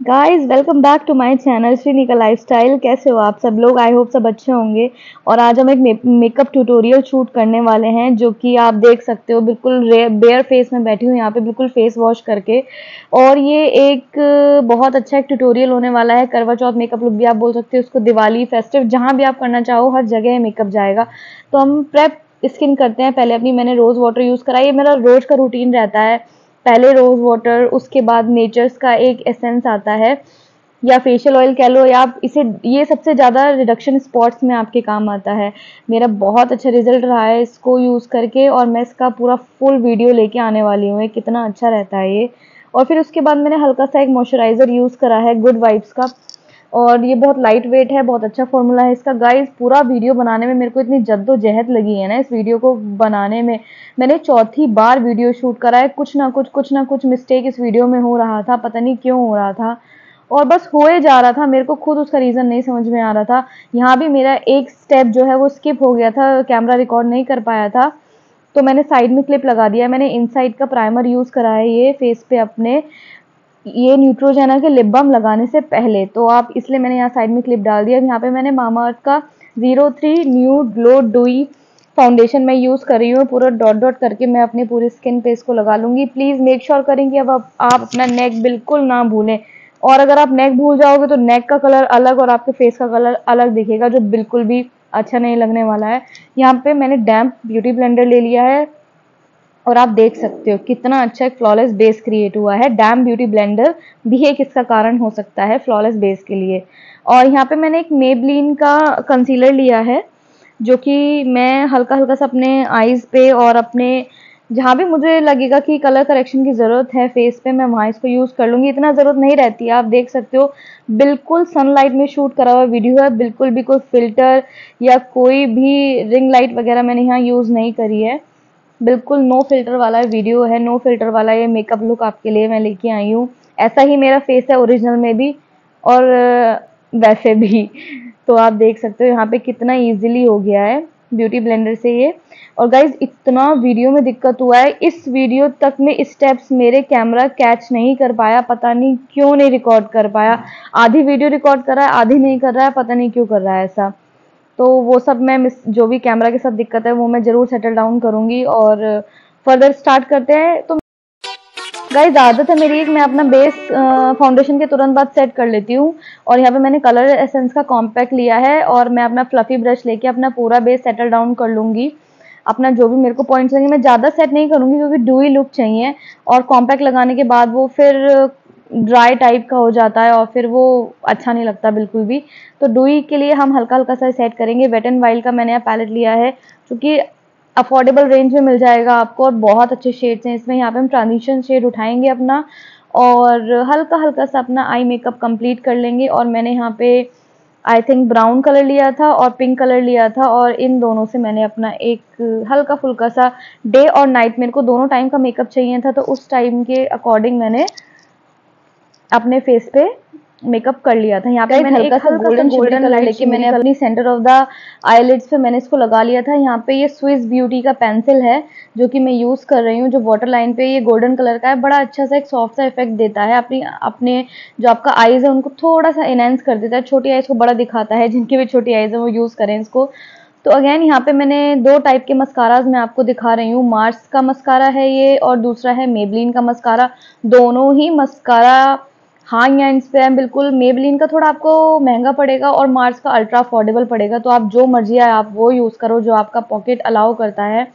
Guys welcome back to my channel Shrinika lifestyle कैसे हो आप सब लोग? आई होप सब अच्छे होंगे। और आज हम एक मेकअप ट्यूटोरियल शूट करने वाले हैं, जो कि आप देख सकते हो, बिल्कुल बेयर फेस में बैठी हूँ, यहाँ पे बिल्कुल फेस वॉश करके। और ये एक बहुत अच्छा एक ट्यूटोरियल होने वाला है, करवा चौथ मेकअप लुक भी आप बोल सकते हो, उसको दिवाली फेस्टिव जहाँ भी आप करना चाहो, हर जगह मेकअप जाएगा। तो हम प्रेप स्किन करते हैं, पहले अपनी मैंने रोज़ वाटर यूज़ करा, ये मेरा रोज़ का रूटीन रहता है। पहले रोज़ वाटर उसके बाद नेचर्स का एक एसेंस आता है, या फेशियल ऑयल कह लो, या आप इसे, ये सबसे ज़्यादा रिडक्शन स्पॉट्स में आपके काम आता है। मेरा बहुत अच्छा रिज़ल्ट रहा है इसको यूज़ करके, और मैं इसका पूरा फुल वीडियो लेके आने वाली हूँ। कितना अच्छा रहता है ये। और फिर उसके बाद मैंने हल्का सा एक मॉइस्चराइज़र यूज़ करा है गुड वाइब्स का। और ये बहुत लाइट वेट है, बहुत अच्छा फॉर्मूला है इसका। गाइस पूरा वीडियो बनाने में मेरे को इतनी जद्दोजहद लगी है ना इस वीडियो को बनाने में। मैंने चौथी बार वीडियो शूट करा है, कुछ ना कुछ कुछ ना कुछ मिस्टेक इस वीडियो में हो रहा था, पता नहीं क्यों हो रहा था। और बस होए जा रहा था, मेरे को खुद उसका रीज़न नहीं समझ में आ रहा था। यहाँ भी मेरा एक स्टेप जो है वो स्किप हो गया था कैमरा रिकॉर्ड नहीं कर पाया था। तो मैंने साइड में क्लिप लगा दिया मैंने इनसाइड का प्राइमर यूज़ करा है ये फेस पे अपने। ये न्यूट्रोजेना के लिप बम लगाने से पहले तो आप इसलिए मैंने यहाँ साइड में क्लिप डाल दिया यहाँ पे मैंने मामा अर्थ का zero three new glow dewy foundation मैं यूज़ कर रही हूँ पूरा डॉट डॉट करके मैं अपने पूरे स्किन पे इसको लगा लूँगी। प्लीज़ मेक श्योर करें कि अब आप, आप अपना नेक बिल्कुल ना भूलें। और अगर आप नेक भूल जाओगे तो नेक का कलर अलग और आपके फेस का कलर अलग दिखेगा जो बिल्कुल भी अच्छा नहीं लगने वाला है। यहाँ पे मैंने डैम्प ब्यूटी ब्लेंडर ले लिया है। और आप देख सकते हो कितना अच्छा एक फ्लॉलेस बेस क्रिएट हुआ है। डैम ब्यूटी ब्लेंडर भी एक इसका कारण हो सकता है फ्लॉलेस बेस के लिए। और यहाँ पे मैंने एक मेबलिन का कंसीलर लिया है, जो कि मैं हल्का हल्का सा अपने आईज पे और अपने जहाँ भी मुझे लगेगा कि कलर करेक्शन की ज़रूरत है फेस पे मैं वहाँ इसको यूज़ कर लूँगी। इतना ज़रूरत नहीं रहती आप देख सकते हो, बिल्कुल सनलाइट में शूट करा हुआ वीडियो है। बिल्कुल भी कोई फ़िल्टर या कोई भी रिंग लाइट वगैरह मैंने यहाँ यूज़ नहीं करी है। बिल्कुल नो फ़िल्टर वाला वीडियो है नो फ़िल्टर वाला ये मेकअप लुक आपके लिए मैं लेके आई हूँ। ऐसा ही मेरा फेस है ओरिजिनल में भी और वैसे भी। तो आप देख सकते हो यहाँ पे कितना इजीली हो गया है ब्यूटी ब्लेंडर से ये। और गाइज़ इतना वीडियो में दिक्कत हुआ है, इस वीडियो तक में स्टेप्स मेरे कैमरा कैच नहीं कर पाया, पता नहीं क्यों नहीं रिकॉर्ड कर पाया। आधी वीडियो रिकॉर्ड कर रहा है, आधी नहीं कर रहा है, पता नहीं क्यों कर रहा है ऐसा। तो वो सब मैं मिस, जो भी कैमरा के साथ दिक्कत है, वो मैं ज़रूर सेटल डाउन करूँगी और फर्दर स्टार्ट करते हैं। तो गाइज़ आदत है मेरी एक, मैं अपना बेस फाउंडेशन के तुरंत बाद सेट कर लेती हूँ और यहाँ पे मैंने कलर एसेंस का कॉम्पैक्ट लिया है और मैं अपना फ्लफी ब्रश लेके अपना पूरा बेस सेटल डाउन कर लूँगी। अपना जो भी मेरे को पॉइंट्स लगेंगे, मैं ज़्यादा सेट नहीं करूँगी क्योंकि डूई लुक चाहिए और कॉम्पैक्ट लगाने के बाद वो फिर ड्राई टाइप का हो जाता है और फिर वो अच्छा नहीं लगता बिल्कुल भी। तो डुई के लिए हम हल्का हल्का सा सेट करेंगे। वेट एंड वाइल्ड का मैंने यहाँ पैलेट लिया है क्योंकि अफोर्डेबल रेंज में मिल जाएगा आपको और बहुत अच्छे शेड्स हैं। इसमें यहाँ पे हम ट्रांजिशन शेड उठाएँगे अपना और हल्का हल्का सा अपना आई मेकअप कंप्लीट कर लेंगे और मैंने यहाँ पे आई थिंक ब्राउन कलर लिया था और पिंक कलर लिया था और इन दोनों से मैंने अपना एक हल्का फुल्का सा डे और नाइट मेरे को दोनों टाइम का मेकअप चाहिए था तो उस टाइम के अकॉर्डिंग मैंने अपने फेस पे मेकअप कर लिया था। यहाँ पे मैंने एक हल्का गोल्डन गोल्डन कलर लेके मैंने अपनी सेंटर ऑफ़ द आईलिड्स पे मैंने इसको लगा लिया था। यहाँ पे ये स्विस ब्यूटी का पेंसिल है जो कि मैं यूज़ कर रही हूँ जो वाटर लाइन पे ये गोल्डन कलर का है। बड़ा अच्छा सा एक सॉफ्ट सा इफ़ेक्ट देता है। अपनी अपने जो आपका आईज है उनको थोड़ा सा इनहेंस कर देता है। छोटी आइज़ को बड़ा दिखाता है जिनकी भी छोटी आइज़ है वो यूज़ करें इसको। तो अगेन यहाँ पे मैंने दो टाइप के मस्काराज मैं आपको दिखा रही हूँ। मार्स का मस्कारा है ये और दूसरा है मेबलिन का मस्कारा दोनों ही मस्कारा हाँ या इंस्पेम बिल्कुल। मेबलिन का थोड़ा आपको महँगा पड़ेगा और मार्स का अल्ट्रा अफोर्डेबल पड़ेगा तो आप जो मर्ज़ी है आप वो यूज़ करो जो आपका पॉकेट अलाउ करता है।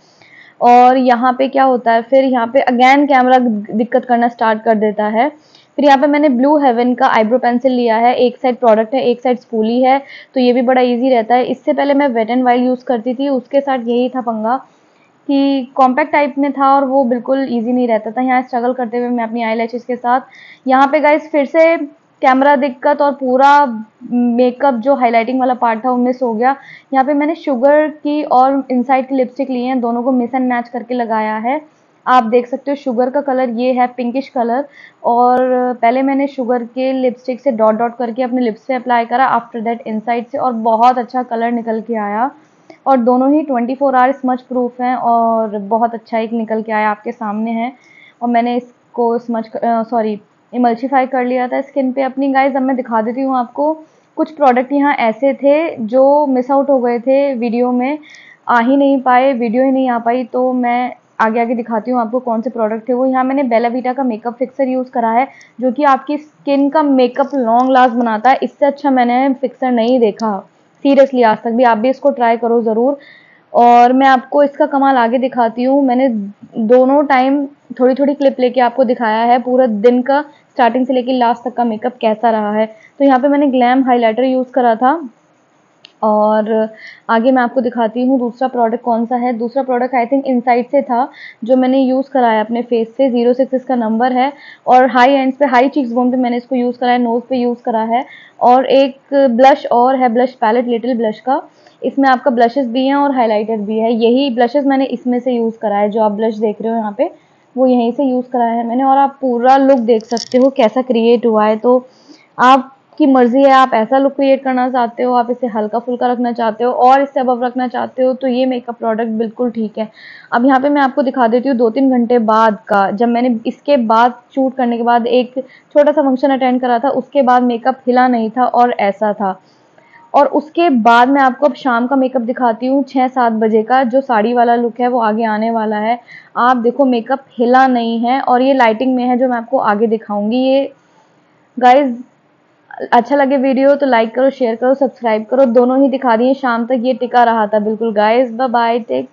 और यहाँ पे क्या होता है, फिर यहाँ पे अगेन कैमरा दिक्कत करना स्टार्ट कर देता है। फिर यहाँ पे मैंने ब्लू हेवन का आईब्रो पेंसिल लिया है, एक साइड प्रोडक्ट है, एक साइड स्पूली है तो ये भी बड़ा इजी रहता है। इससे पहले मैं वेट एंड वाइल्ड यूज़ करती थी, उसके साथ यही था पंगा। कि कॉम्पैक्ट टाइप में था और वो बिल्कुल इजी नहीं रहता था। यहाँ स्ट्रगल करते हुए मैं अपनी आई के साथ यहाँ पे गाइज़ फिर से कैमरा दिक्कत और पूरा मेकअप जो हाईलाइटिंग वाला पार्ट था वो मिस हो गया। यहाँ पे मैंने शुगर की और इनसाइड की लिपस्टिक ली है। दोनों को मिस एंड मैच करके लगाया है। आप देख सकते हो शुगर का कलर ये है पिंकिश कलर और पहले मैंने शुगर के लिपस्टिक से डॉट डॉट करके अपने लिप्स पे अप्लाई करा। आफ्टर दैट इनसाइड से और बहुत अच्छा कलर निकल के आया। और दोनों ही 24 फोर आवर्स स्मच प्रूफ हैं और बहुत अच्छा एक निकल के आया आपके सामने है। और मैंने इसको स्मच सॉरी इमल्शीफाई कर लिया था स्किन पे। अपनी गाइज़ अब मैं दिखा देती हूँ आपको। कुछ प्रोडक्ट यहाँ ऐसे थे जो मिस आउट हो गए थे वीडियो में, आ ही नहीं पाए वीडियो ही नहीं आ पाई। तो मैं आगे आगे दिखाती हूँ आपको कौन से प्रोडक्ट थे वो। यहाँ मैंने बेलावीटा का मेकअप फिक्सर यूज़ करा है, जो कि आपकी स्किन का मेकअप लॉन्ग लास्ट बनाता है। इससे अच्छा मैंने फिक्सर नहीं देखा। सीरियसली आज तक भी, आप भी इसको ट्राई करो ज़रूर। और मैं आपको इसका कमाल आगे दिखाती हूँ। मैंने दोनों टाइम थोड़ी थोड़ी क्लिप लेके आपको दिखाया है। पूरा दिन का स्टार्टिंग से लेके लास्ट तक का मेकअप कैसा रहा है। तो यहाँ पे मैंने ग्लैम हाइलाइटर यूज़ करा था। और आगे मैं आपको दिखाती हूँ दूसरा प्रोडक्ट कौन सा है। दूसरा प्रोडक्ट आई थिंक इनसाइड से था, जो मैंने यूज़ कराया अपने फेस से। ज़ीरो सिक्स इसका नंबर है और हाई एंड्स पे हाई चिक्स बोन पे मैंने इसको यूज़ करा है नोज़ पे यूज़ करा है। और एक ब्लश और है ब्लश पैलेट लिटिल ब्लश का। इसमें आपका ब्लशेस भी हैं और हाइलाइटर भी है। यही ब्लशेस मैंने इसमें से यूज़ करा है। जो आप ब्लश देख रहे हो यहाँ पे, वो यहीं से यूज़ कराया है मैंने। और आप पूरा लुक देख सकते हो कैसा क्रिएट हुआ है। तो आप की मर्ज़ी है, आप ऐसा लुक क्रिएट करना चाहते हो, आप इसे हल्का फुल्का रखना चाहते हो और इससे अबव रखना चाहते हो तो ये मेकअप प्रोडक्ट बिल्कुल ठीक है। अब यहाँ पे मैं आपको दिखा देती हूँ दो तीन घंटे बाद का, जब मैंने इसके बाद शूट करने के बाद एक छोटा सा फ़ंक्शन अटेंड करा था, उसके बाद मेकअप हिला नहीं था और ऐसा था। और उसके बाद मैं आपको अब शाम का मेकअप दिखाती हूँ छः सात बजे का, जो साड़ी वाला लुक है वो आगे आने वाला है। आप देखो मेकअप हिला नहीं है और ये लाइटिंग में है जो मैं आपको आगे दिखाऊँगी। ये गाइज़ अच्छा लगे वीडियो तो लाइक करो शेयर करो सब्सक्राइब करो। दोनों ही दिखा दिए, शाम तक ये टिका रहा था। बिल्कुल गाइस बाय बाय टेक